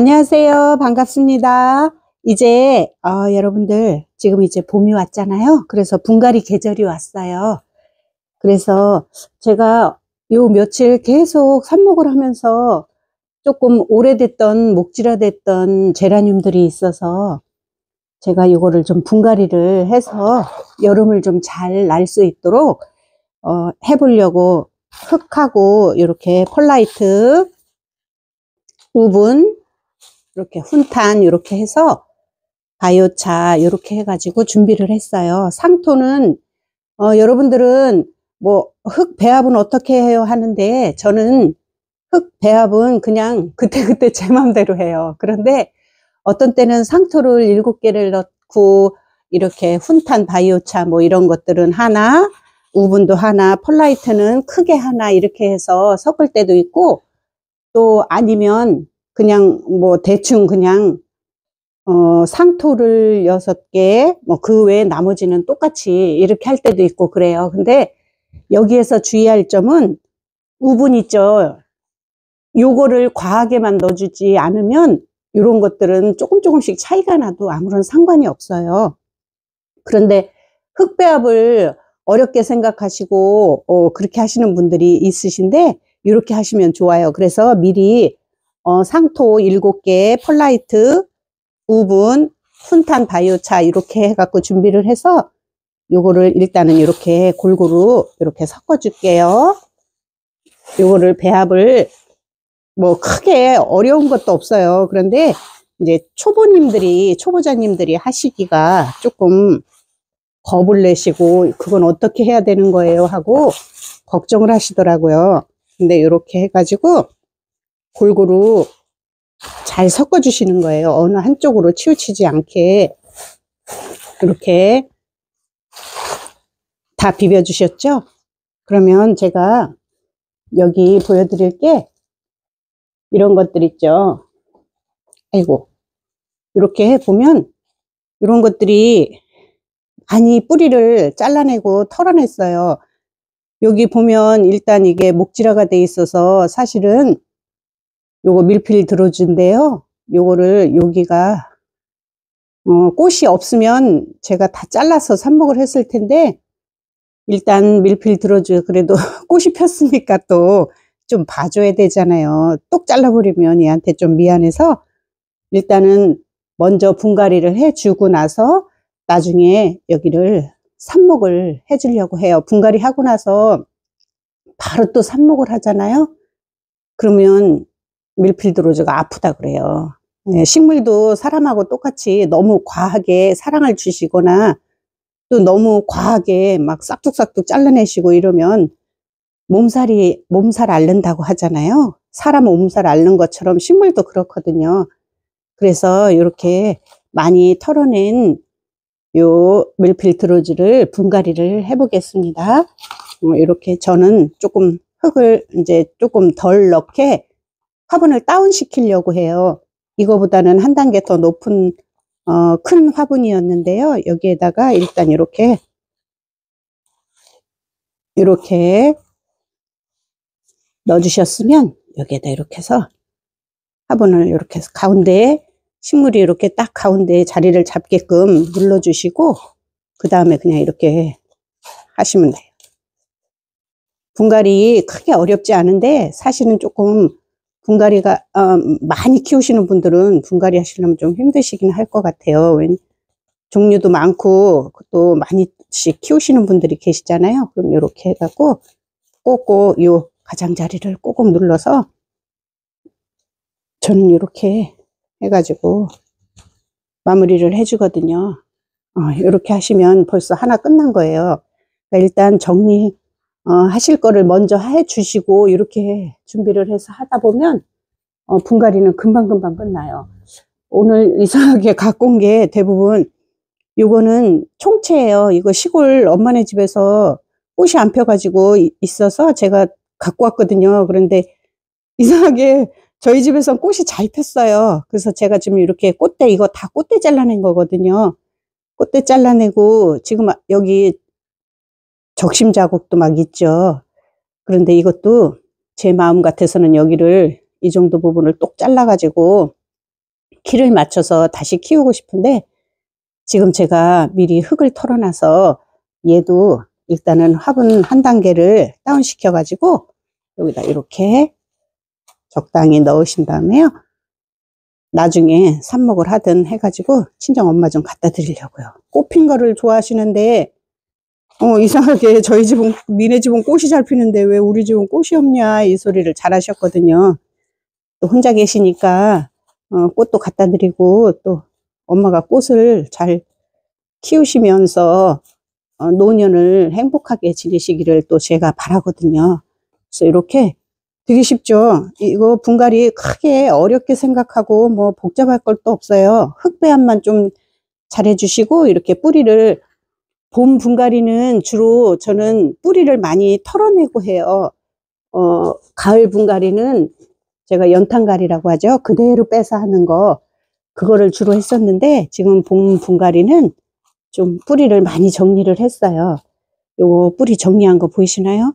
안녕하세요. 반갑습니다. 이제 어, 여러분들 지금 이제 봄이 왔잖아요. 그래서 분갈이 계절이 왔어요. 그래서 제가 요 며칠 계속 삽목을 하면서 조금 오래됐던 목질화됐던 제라늄들이 있어서 제가 이거를 좀 분갈이를 해서 여름을 좀 잘 날 수 있도록 어, 해보려고 흙하고 이렇게 폴라이트 우분 이렇게 훈탄 이렇게 해서 바이오차 이렇게 해가지고 준비를 했어요. 상토는 어, 여러분들은 뭐 흙 배합은 어떻게 해요 하는데 저는 흙 배합은 그냥 그때그때 제 맘대로 해요. 그런데 어떤 때는 상토를 일곱 개를 넣고 이렇게 훈탄 바이오차 뭐 이런 것들은 하나 우분도 하나 폴라이트는 크게 하나 이렇게 해서 섞을 때도 있고 또 아니면 그냥 뭐 대충 그냥 어, 상토를 여섯 개, 뭐 그 외에 나머지는 똑같이 이렇게 할 때도 있고 그래요. 근데 여기에서 주의할 점은 우분 있죠. 요거를 과하게만 넣어주지 않으면 이런 것들은 조금 조금씩 차이가 나도 아무런 상관이 없어요. 그런데 흙배합을 어렵게 생각하시고 어, 그렇게 하시는 분들이 있으신데 이렇게 하시면 좋아요. 그래서 미리 어, 상토 7개, 폴라이트, 우분, 훈탄 바이오차 이렇게 해갖고 준비를 해서 요거를 일단은 이렇게 골고루 이렇게 섞어 줄게요. 요거를 배합을 뭐 크게 어려운 것도 없어요. 그런데 이제 초보님들이, 초보자님들이 하시기가 조금 겁을 내시고 그건 어떻게 해야 되는 거예요 하고 걱정을 하시더라고요. 근데 이렇게 해가지고 골고루 잘 섞어 주시는 거예요. 어느 한쪽으로 치우치지 않게 이렇게 다 비벼 주셨죠? 그러면 제가 여기 보여드릴 게 이런 것들 있죠. 아이고 이렇게 보면 이런 것들이 많이 뿌리를 잘라내고 털어냈어요. 여기 보면 일단 이게 목질화가 돼 있어서 사실은 요거 밀필 들어준대요. 요거를 여기가 어, 꽃이 없으면 제가 다 잘라서 삽목을 했을 텐데 일단 밀필 들어줘 그래도 꽃이 폈으니까 또 좀 봐줘야 되잖아요. 똑 잘라버리면 얘한테 좀 미안해서 일단은 먼저 분갈이를 해주고 나서 나중에 여기를 삽목을 해주려고 해요. 분갈이 하고 나서 바로 또 삽목을 하잖아요. 그러면 밀필드 로즈가 아프다 그래요. 네, 식물도 사람하고 똑같이 너무 과하게 사랑을 주시거나 또 너무 과하게 막 싹둑싹둑 잘라내시고 이러면 몸살이, 몸살 앓는다고 하잖아요. 사람 몸살 앓는 것처럼 식물도 그렇거든요. 그래서 이렇게 많이 털어낸 요 밀필드로즈를 분갈이를 해 보겠습니다. 어, 이렇게 저는 조금 흙을 이제 조금 덜 넣게 화분을 다운 시키려고 해요. 이거보다는 한 단계 더 높은 어, 큰 화분이었는데요. 여기에다가 일단 이렇게 이렇게 넣어주셨으면 여기에다 이렇게 해서 화분을 이렇게 해서 가운데에 식물이 이렇게 딱 가운데에 자리를 잡게끔 눌러주시고 그 다음에 그냥 이렇게 하시면 돼요. 분갈이 크게 어렵지 않은데 사실은 조금 분갈이가 어, 많이 키우시는 분들은 분갈이 하시려면 좀 힘드시긴 할 것 같아요. 종류도 많고 또 많이씩 키우시는 분들이 계시잖아요. 그럼 이렇게 해갖고 꼭꼭 요 가장자리를 꼭꼭 눌러서 저는 이렇게 해가지고 마무리를 해주거든요. 어, 이렇게 하시면 벌써 하나 끝난 거예요. 그러니까 일단 정리 어, 하실 거를 먼저 해 주시고 이렇게 준비를 해서 하다 보면 어, 분갈이는 금방금방 끝나요. 오늘 이상하게 갖고 온 게 대부분 요거는 총채예요. 이거 시골 엄마네 집에서 꽃이 안 펴가지고 있어서 제가 갖고 왔거든요. 그런데 이상하게 저희 집에선 꽃이 잘 폈어요. 그래서 제가 지금 이렇게 꽃대 이거 다 꽃대 잘라낸 거거든요. 꽃대 잘라내고 지금 여기 적심 자국도 막 있죠. 그런데 이것도 제 마음 같아서는 여기를 이 정도 부분을 똑 잘라가지고 키를 맞춰서 다시 키우고 싶은데 지금 제가 미리 흙을 털어놔서 얘도 일단은 화분 한 단계를 다운시켜 가지고 여기다 이렇게 적당히 넣으신 다음에요. 나중에 삽목을 하든 해가지고 친정 엄마 좀 갖다 드리려고요. 꽃핀 거를 좋아하시는데 어, 이상하게 저희 집은 니네 집은 꽃이 잘 피는데 왜 우리 집은 꽃이 없냐 이 소리를 잘 하셨거든요. 또 혼자 계시니까 어, 꽃도 갖다 드리고 또 엄마가 꽃을 잘 키우시면서 어, 노년을 행복하게 지내시기를 또 제가 바라거든요. 그래서 이렇게 되게 쉽죠. 이거 분갈이 크게 어렵게 생각하고 뭐 복잡할 것도 없어요. 흙배합만 좀 잘해주시고 이렇게 뿌리를 봄 분갈이는 주로 저는 뿌리를 많이 털어내고 해요. 어, 가을 분갈이는 제가 연탄갈이라고 하죠. 그대로 빼서 하는 거 그거를 주로 했었는데 지금 봄 분갈이는 좀 뿌리를 많이 정리를 했어요. 요거 뿌리 정리한 거 보이시나요?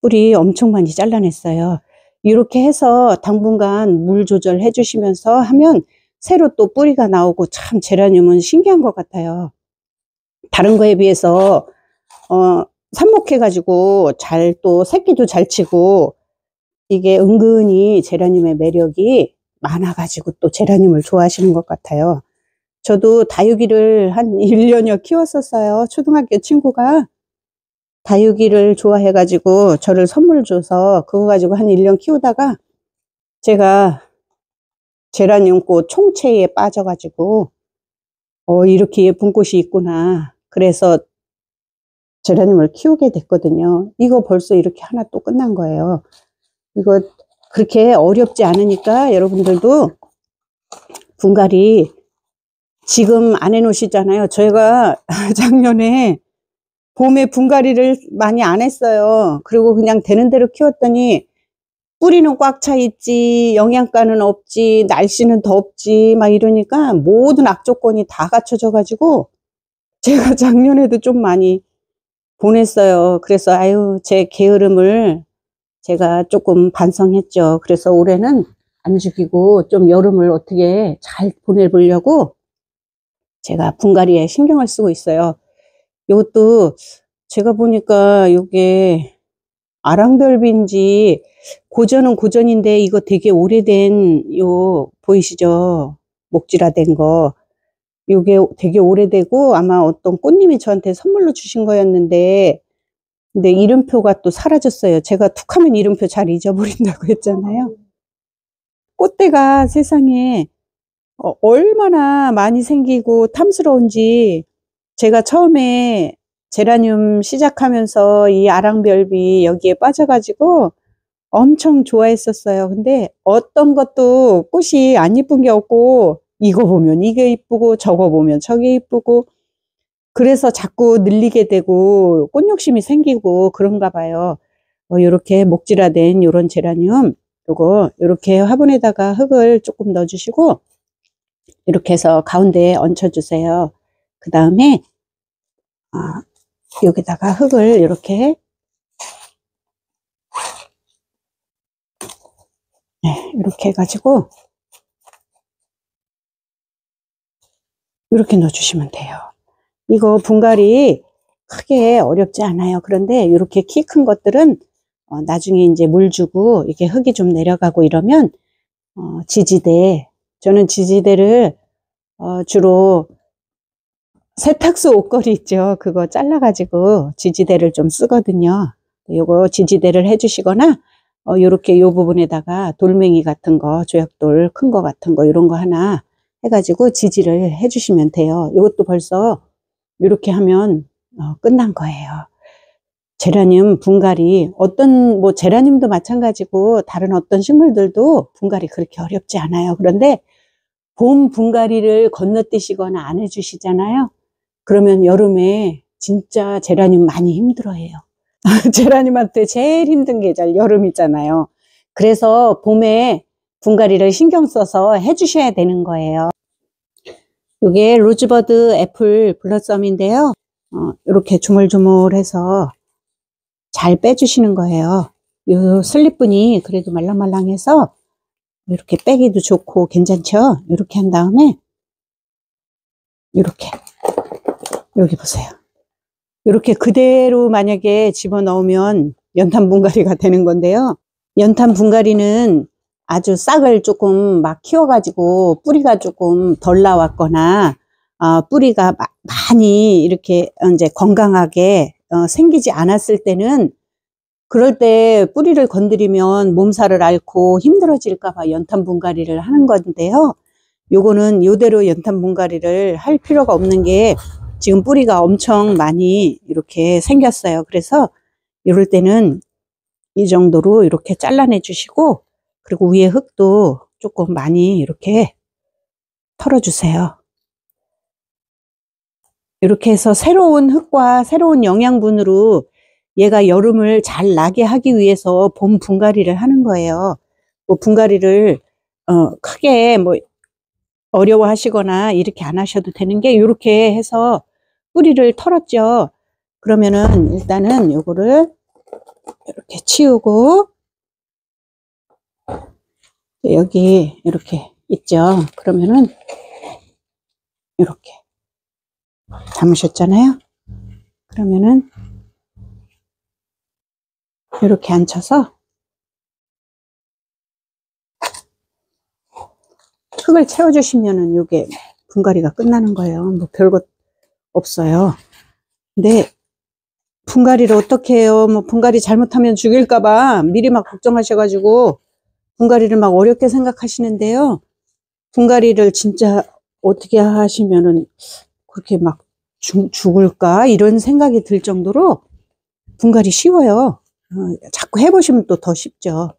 뿌리 엄청 많이 잘라냈어요. 이렇게 해서 당분간 물 조절해 주시면서 하면 새로 또 뿌리가 나오고 참 제라늄은 신기한 것 같아요. 다른 거에 비해서 어, 삽목해 가지고 잘 또 새끼도 잘 치고 이게 은근히 제라늄의 매력이 많아 가지고 또 제라늄을 좋아하시는 것 같아요. 저도 다육이를 한 1년여 키웠었어요. 초등학교 친구가 다육이를 좋아해 가지고 저를 선물 줘서 그거 가지고 한 1년 키우다가 제가 제라늄 꽃 총체에 빠져 가지고 어 이렇게 예쁜 꽃이 있구나. 그래서 제라늄을 키우게 됐거든요. 이거 벌써 이렇게 하나 또 끝난 거예요. 이거 그렇게 어렵지 않으니까 여러분들도 분갈이 지금 안 해놓으시잖아요. 저희가 작년에 봄에 분갈이를 많이 안 했어요. 그리고 그냥 되는 대로 키웠더니 뿌리는 꽉 차 있지, 영양가는 없지, 날씨는 덥지, 막 이러니까 모든 악조건이 다 갖춰져 가지고 제가 작년에도 좀 많이 보냈어요. 그래서 아유, 제 게으름을 제가 조금 반성했죠. 그래서 올해는 안 죽이고 좀 여름을 어떻게 잘 보내보려고 제가 분갈이에 신경을 쓰고 있어요. 이것도 제가 보니까 이게 아랑별비인지 고전은 고전인데 이거 되게 오래된 요 보이시죠? 목질화된 거. 이게 되게 오래되고 아마 어떤 꽃님이 저한테 선물로 주신 거였는데 근데 이름표가 또 사라졌어요. 제가 툭 하면 이름표 잘 잊어버린다고 했잖아요. 꽃대가 세상에 어, 얼마나 많이 생기고 탐스러운지 제가 처음에 제라늄 시작하면서 이 아랑별비 여기에 빠져가지고 엄청 좋아했었어요. 근데 어떤 것도 꽃이 안 이쁜 게 없고 이거 보면 이게 이쁘고 저거 보면 저게 이쁘고 그래서 자꾸 늘리게 되고 꽃 욕심이 생기고 그런가 봐요. 어, 요렇게 목질화된 요런 제라늄 요거 요렇게 화분에다가 흙을 조금 넣어주시고 이렇게 해서 가운데에 얹혀 주세요. 그 다음에 아, 여기다가 흙을 이렇게 네, 이렇게 해가지고 이렇게 넣어주시면 돼요. 이거 분갈이 크게 어렵지 않아요. 그런데 이렇게 키 큰 것들은 어, 나중에 이제 물 주고 이게 흙이 좀 내려가고 이러면 어, 지지대 저는 지지대를 어, 주로 세탁소 옷걸이 있죠. 그거 잘라가지고 지지대를 좀 쓰거든요. 요거 지지대를 해주시거나 어, 요렇게 요 부분에다가 돌멩이 같은 거, 조약돌 큰 거 같은 거 이런 거 하나 해가지고 지지를 해주시면 돼요. 이것도 벌써 이렇게 하면 어, 끝난 거예요. 제라늄 분갈이 어떤 뭐 제라늄도 마찬가지고 다른 어떤 식물들도 분갈이 그렇게 어렵지 않아요. 그런데 봄 분갈이를 건너뛰시거나 안 해주시잖아요. 그러면 여름에 진짜 제라늄 많이 힘들어해요. 제라늄한테 제일 힘든 계절 여름이잖아요. 그래서 봄에 분갈이를 신경 써서 해주셔야 되는 거예요. 이게 Rosebud Apple Blossom인데요. 어, 이렇게 주물주물해서 잘 빼주시는 거예요. 이 slit분이 그래도 말랑말랑해서 이렇게 빼기도 좋고 괜찮죠? 이렇게 한 다음에 이렇게 여기 보세요. 이렇게 그대로 만약에 집어넣으면 연탄 분갈이가 되는 건데요. 연탄 분갈이는 아주 싹을 조금 막 키워가지고 뿌리가 조금 덜 나왔거나 어, 뿌리가 마, 많이 이렇게 이제 건강하게 어, 생기지 않았을 때는 그럴 때 뿌리를 건드리면 몸살을 앓고 힘들어질까봐 연탄 분갈이를 하는 건데요. 요거는 요대로 연탄 분갈이를 할 필요가 없는 게 지금 뿌리가 엄청 많이 이렇게 생겼어요. 그래서 이럴 때는 이 정도로 이렇게 잘라내 주시고 그리고 위에 흙도 조금 많이 이렇게 털어주세요. 이렇게 해서 새로운 흙과 새로운 영양분으로 얘가 여름을 잘 나게 하기 위해서 봄 분갈이를 하는 거예요. 뭐 분갈이를 어, 크게 뭐 어려워하시거나 이렇게 안 하셔도 되는 게 이렇게 해서 뿌리를 털었죠. 그러면은 일단은 요거를 이렇게 치우고 여기 이렇게 있죠. 그러면은 이렇게 담으셨잖아요. 그러면은 이렇게 앉혀서 흙을 채워주시면은 이게 분갈이가 끝나는 거예요. 뭐 별것 없어요. 근데 분갈이를 어떻게 해요? 뭐 분갈이 잘못하면 죽일까봐 미리 막 걱정하셔가지고 분갈이를 막 어렵게 생각하시는데요. 분갈이를 진짜 어떻게 하시면은 그렇게 막 죽, 죽을까 이런 생각이 들 정도로 분갈이 쉬워요. 어, 자꾸 해보시면 또 더 쉽죠.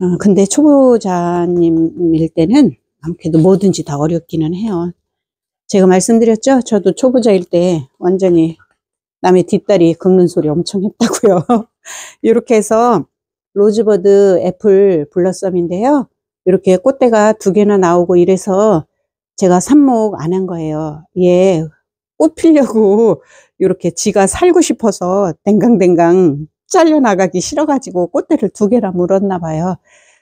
어, 근데 초보자님일 때는 아무래도 뭐든지 다 어렵기는 해요. 제가 말씀드렸죠? 저도 초보자일 때 완전히 남의 뒷다리 긁는 소리 엄청 했다고요. 이렇게 해서 Rosebud Apple Blossom인데요. 이렇게 꽃대가 두 개나 나오고 이래서 제가 삽목 안 한 거예요. 얘 꽃 피려고 이렇게 지가 살고 싶어서 댕강댕강 잘려나가기 싫어가지고 꽃대를 두 개나 물었나 봐요.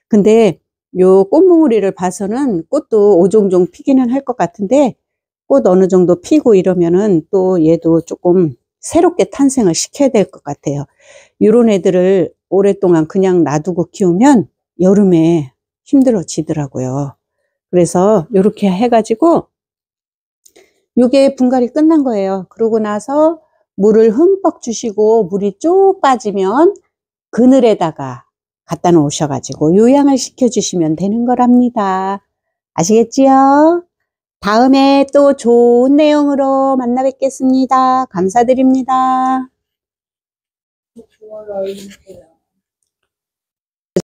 근데 요 꽃몽우리를 봐서는 꽃도 오종종 피기는 할 것 같은데 꽃 어느 정도 피고 이러면은 또 얘도 조금 새롭게 탄생을 시켜야 될 것 같아요. 이런 애들을 오랫동안 그냥 놔두고 키우면 여름에 힘들어지더라고요. 그래서 이렇게 해가지고 이게 분갈이 끝난 거예요. 그러고 나서 물을 흠뻑 주시고 물이 쭉 빠지면 그늘에다가 갖다 놓으셔가지고 요양을 시켜주시면 되는 거랍니다. 아시겠지요? 다음에 또 좋은 내용으로 만나 뵙겠습니다. 감사드립니다.